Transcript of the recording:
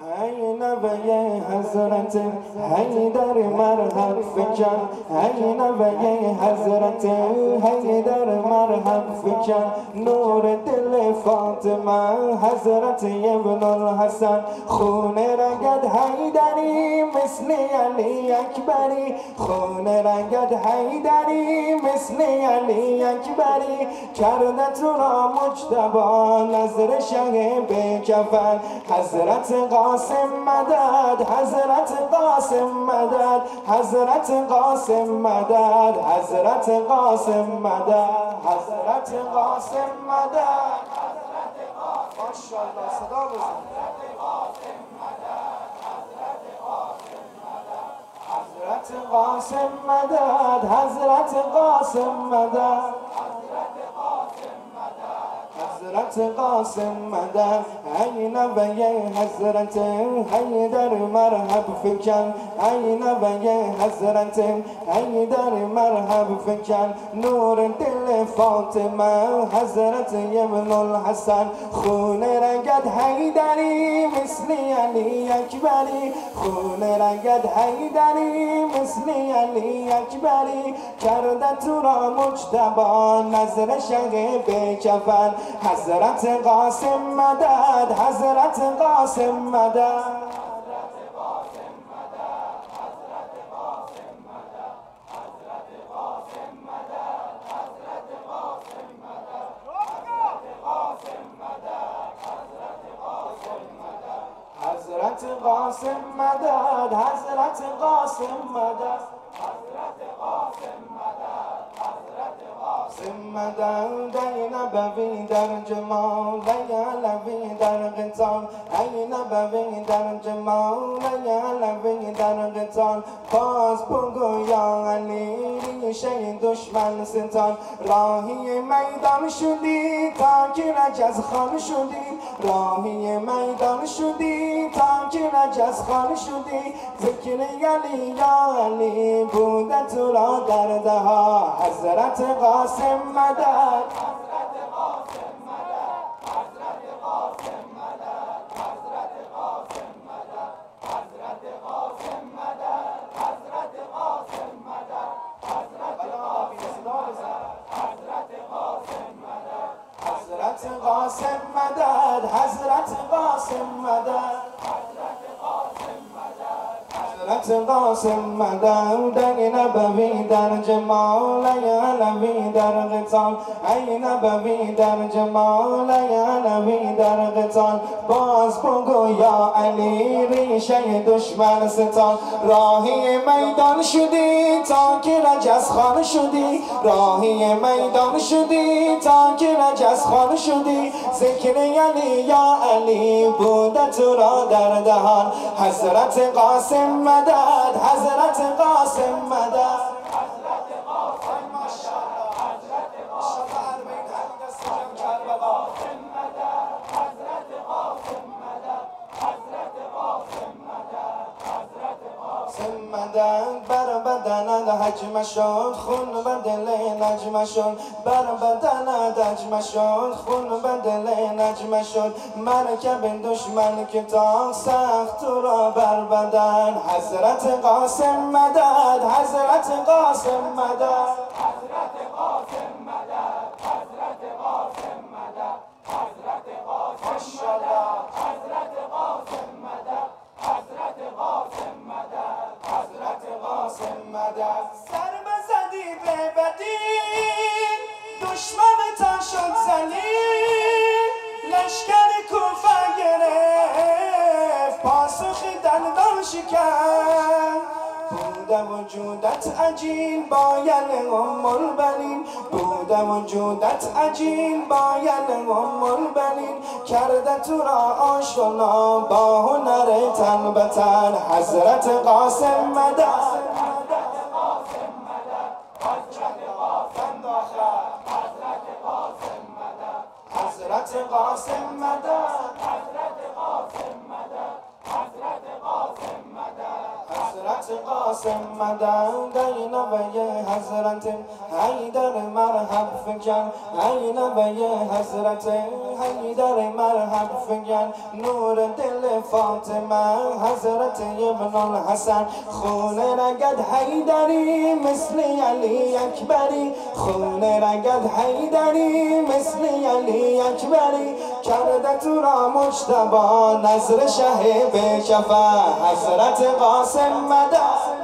ای نوه حضرت حیدر مرحب فکن ای نوه حضرت حیدر مرحب فکن نور دل فاطمه حضرت ابن الحسن خون رگد حیدری مثل علی اکبری. خون رگد حیدری مثل علی اکبری. کرده تو را مجتبا نظر شه به حضرت قاسم مدد حضرت قاسم مدد حضرت قاسم مدد حضرت قاسم مدد حضرت قاسم مدد ماشاءالله صدا بزن. حضرت قاسم مدد حضرت قاسم مدد. حضرت قاسم مدد ای نوه حضرت حیدر مرحب فکن. ای نوه حضرت حیدر مرحب فکن. نور دل فاطمه حضرت ابن الحسن. خون رگد حیدری مثل علی اکبری خون رگد حیدری مثل علی اکبری کرده تو را مجتبا نظر شقه به کفن. حضرت قاسم مدد حضرت قاسم مدد. حضرت قاسم مدد حضرت قاسم مدد مدد ای نبوی در جمال ای علوی در قتال ای نبوی در جمال ای علوی در قتال باز بگو یا علی ریشه دشمن ستان راهی میدان شدی تا که رجز خان شدی راهی میدان شدی تا که رجز خان شدی ذکر علی یا علی بوده تو را در دها. حضرت قاسم مدد حضرت قاسم مدد حضرت قاسم مدد حضرت قاسم مدد ای نبوی در جمال علوی در قتال ای نبوی در جمال علوی در قتال باز بگو یا علی ریشه دشمن ستان راهی میدان شدی تا که رجز خان شدی راهی میدان شدی تا که رجز خان شدی ذکر علی یا علی بوده تو را در دهان حضرت قاسم مدد حضرت قاسم مدد. حضرت قاسم ماشاءالله حضرت قاسم حرمین حدیث مدد حضرت قاسم مدد حضرت قاسم مدد حضرت قاسم بدنت حجم شد خون به دل نجم شد بر بدنت حجم شد خون به دل نجم شد مرکب دشمن که تا سخت تو را بر بدن. حضرت قاسم مدد حضرت قاسم مدد. لشکر کوفه گرفت. پاسخ دندان شکن بوده وجودت عجیل با یل ام البنین بوده وجودت عجیل با یل ام البنین کرده تو را آشنا با هنر تن به تن. حضرت قاسم مدد. Abbas and Mada. قاسم مدد ای نوه حضرت حیدر مرحب فکن ای نوه حضرت حیدر مرحب فگن نور دل فاطمه حضرت ابن الحسن. خون رگد حیدری مثل علی اکبری. خون رگد حیدری مثل علی اکبری. کرده تو را مجتبا نظر شه به حضرت قاسم مدد